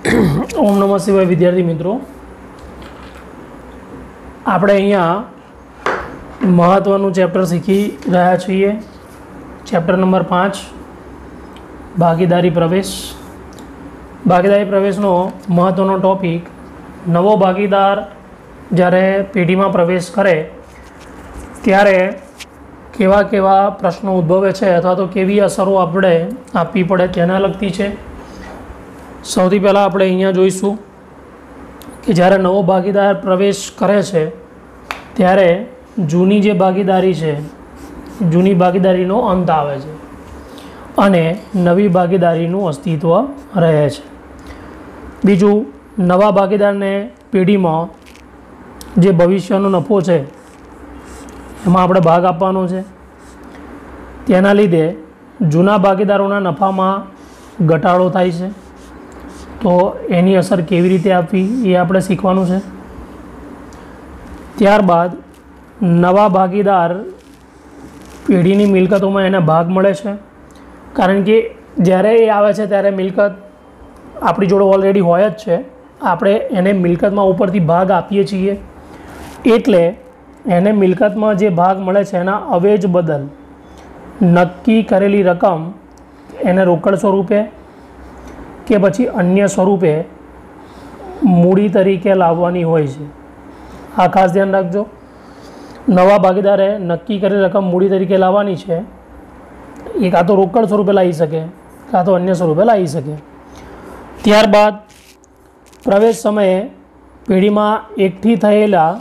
ઓમ નમઃ શિવાય, વિદ્યાર્થી મિત્રો. આપણે અહીંયા મહત્ત્વનું ચેપ્ટર શીખી રહ્યા છીએ. ચેપ્ટર નંબર પાંચ, ભાગીદારી પ્રવેશ. ભાગીદારી પ્રવેશનો મહત્ત્વનો ટોપિક, નવો ભાગીદાર જ્યારે પેઢીમાં પ્રવેશ કરે, ત્યારે કેવા કેવા પ્રશ્નો ઉદ્ભવે છે અથવા તો કેવી અસરો આપણે આપવી પડે તેના લગતી છે. સૌથી પહેલાં આપણે અહીંયા જોઈશું કે જ્યારે નવો ભાગીદાર પ્રવેશ કરે છે, ત્યારે જૂની જે ભાગીદારી છે, જૂની ભાગીદારીનો અંત આવે છે અને નવી ભાગીદારીનું અસ્તિત્વ રહે છે. બીજું, નવા ભાગીદારને પેઢીમાં જે ભવિષ્યનો નફો છે, એમાં આપણે ભાગ આપવાનો છે. તેના લીધે જૂના ભાગીદારોના નફામાં ઘટાડો થાય છે. તો એની અસર કેવી રીતે આપવી એ આપણે શીખવાનું છે. ત્યારબાદ નવા ભાગીદાર પેઢીની મિલકતોમાં એને ભાગ મળે છે. કારણ કે જ્યારે એ આવે છે ત્યારે મિલકત આપણી જોડે ઓલરેડી હોય જ છે. આપણે એને મિલકતમાં ઉપરથી ભાગ આપીએ છીએ. એટલે એને મિલકતમાં જે ભાગ મળે છે એના અવેજ બદલ નક્કી કરેલી રકમ એને રોકડ સ્વરૂપે કે પછી અન્ય સ્વરૂપે મૂડી તરીકે લાવવાની હોય છે. આ ખાસ ધ્યાન રાખજો. નવા ભાગીદારે નક્કી કરેલી રકમ મૂડી તરીકે લાવવાની છે. એ કાં તો રોકડ સ્વરૂપે લાવી શકે, કાં તો અન્ય સ્વરૂપે લાવી શકે. ત્યારબાદ પ્રવેશ સમયે પેઢીમાં એકઠી થયેલા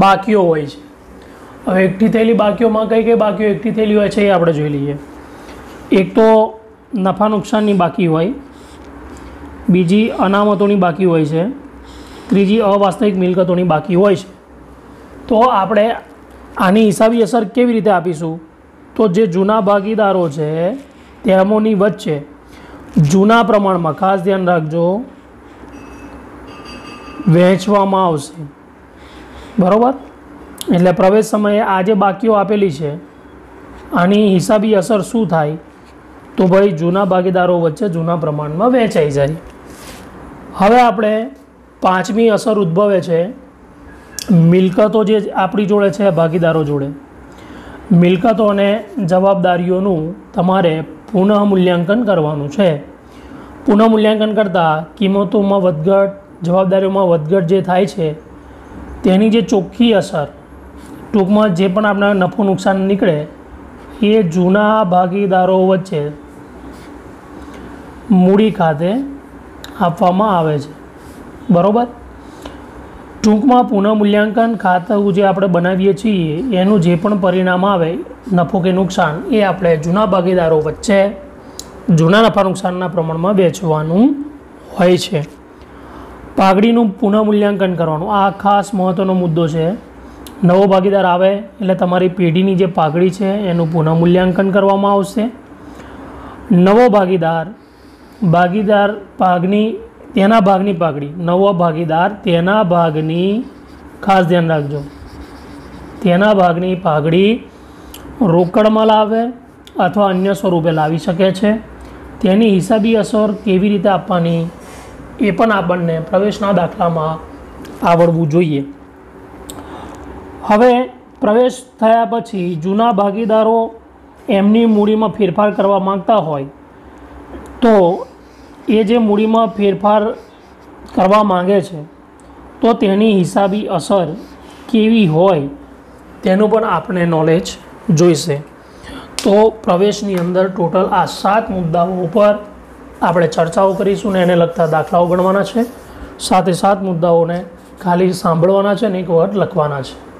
બાકીઓ હોય છે. હવે એકઠી થયેલી બાકીઓમાં કઈ કઈ બાકીઓ એકઠી થયેલી હોય છે એ આપણે જોઈ લઈએ. એક તો નફા નુકસાનની બાકી હોય, બીજી અનામતોની બાકી હોય છે, ત્રીજી અવાસ્તવિક મિલકતોની બાકી હોય છે. તો આપણે આની હિસાબી અસર કેવી રીતે આપીશું? તો જે જૂના ભાગીદારો છે, તેમોની વચ્ચે જૂના પ્રમાણમાં ખાસ ધ્યાન રાખજો, વહેંચવામાં આવશે. બરાબર? એટલે પ્રવેશ સમયે આ જે બાકીઓ આપેલી છે, આની હિસાબી અસર શું થાય? તો ભાઈ જૂના ભાગીદારો વચ્ચે જૂના પ્રમાણમાં વહેંચાઈ જાય. હવે આપણે પાંચમી અસર ઉદ્ભવે છે મિલકતો જે આપણી જોડે છે, ભાગીદારો જોડે. મિલકતો અને જવાબદારીઓનું તમારે પુનઃ મૂલ્યાંકન કરવાનું છે. પુનઃ મૂલ્યાંકન કરતાં કિંમતોમાં વધઘટ, જવાબદારીઓમાં વધઘટ જે થાય છે, તેની જે ચોખ્ખી અસર, ટૂંકમાં જે પણ આપણા નફો નુકસાન નીકળે એ જૂના ભાગીદારો વચ્ચે મૂડી ખાતે આપવામાં આવે છે. બરાબર? ટૂંકમાં પુનઃ મૂલ્યાંકન ખાતું જે આપણે બનાવીએ છીએ, એનું જે પણ પરિણામ આવે, નફો કે નુકસાન, એ આપણે જૂના ભાગીદારો વચ્ચે જૂના નફા નુકસાનના પ્રમાણમાં વેચવાનું હોય છે. પાઘડીનું પુનઃમૂલ્યાંકન કરવાનું આ ખાસ મહત્ત્વનો મુદ્દો છે. નવો ભાગીદાર આવે એટલે તમારી પેઢીની જે પાઘડી છે એનું પુનઃમૂલ્યાંકન કરવામાં આવશે. નવો ભાગીદાર ભાગીદાર ભાગની તેના ભાગની પાઘડી. નવો ભાગીદાર, તેના ભાગની, ખાસ ધ્યાન રાખજો. તેના ભાગની પાઘડી રોકડમાં લાવે અથવા અન્ય સ્વરૂપે લાવી શકે છે. તેની હિસાબી અસર કેવી રીતે આપવાની એ પણ આપણને પ્રવેશના દાખલામાં આવડવું જોઈએ. હવે પ્રવેશ થયા પછી જૂના ભાગીદારો એમની મૂડીમાં ફેરફાર કરવા માગતા હોય તો એ જે મૂડીમાં ફેરફાર કરવા માંગે છે, તો તેની હિસાબી અસર કેવી હોય તેનું પણ આપણે નોલેજ જોઈશે. તો પ્રવેશની અંદર ટોટલ આ સાત મુદ્દાઓ ઉપર આપણે ચર્ચાઓ કરીશું ને એને લગતા દાખલાઓ ગણવાના છે. સાથે સાત મુદ્દાઓને ખાલી સાંભળવાના છે ને એક વખત લખવાના છે.